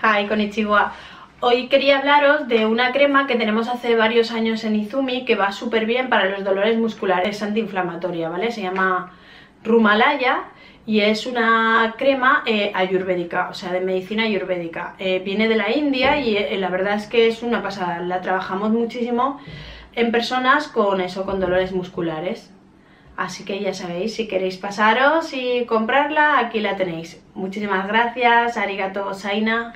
Hi, konnichiwa. Hoy quería hablaros de una crema que tenemos hace varios años en Izumi que va súper bien para los dolores musculares, es antiinflamatoria, ¿vale? Se llama Rumalaya y es una crema eh, ayurvédica, o sea, de medicina ayurvédica. Eh, viene de la India y eh, la verdad es que es una pasada, la trabajamos muchísimo en personas con eso, con dolores musculares. Así que ya sabéis, si queréis pasaros y comprarla, aquí la tenéis. Muchísimas gracias, arigato saina.